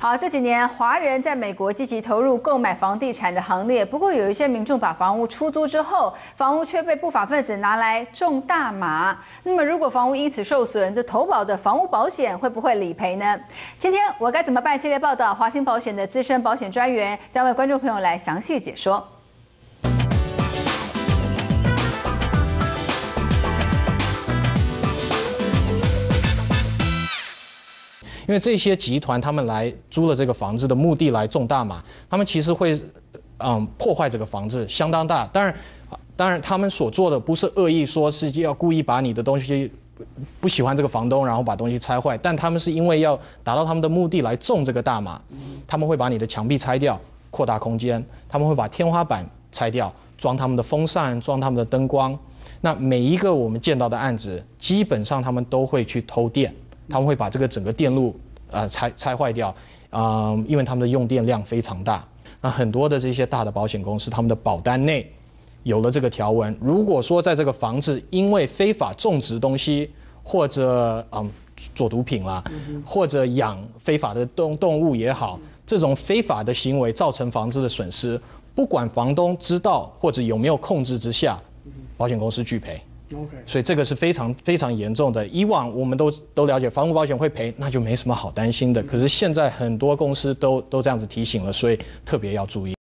好，这几年华人在美国积极投入购买房地产的行列。不过，有一些民众把房屋出租之后，房屋却被不法分子拿来种大麻。那么，如果房屋因此受损，这投保的房屋保险会不会理赔呢？今天我该怎么办？系列报道，华兴保险的资深保险专员将为观众朋友来详细解说。因为这些集团他们来租了这个房子的目的来种大麻，他们其实会，嗯，破坏这个房子相当大。当然，当然他们所做的不是恶意，说是要故意把你的东西不喜欢这个房东，然后把东西拆坏。但他们是因为要达到他们的目的来种这个大麻，他们会把你的墙壁拆掉，扩大空间；他们会把天花板拆掉，装他们的风扇，装他们的灯光。那每一个我们见到的案子，基本上他们都会去偷电。他们会把这个整个电路呃拆拆坏掉，啊，因为他们的用电量非常大。那很多的这些大的保险公司，他们的保单内有了这个条文，如果说在这个房子因为非法种植东西，或者嗯做毒品啦，或者养非法的动动物也好，这种非法的行为造成房子的损失，不管房东知道或者有没有控制之下，保险公司拒赔。所以这个是非常非常严重的。以往我们都都了解房屋保险会赔，那就没什么好担心的。可是现在很多公司都都这样子提醒了，所以特别要注意。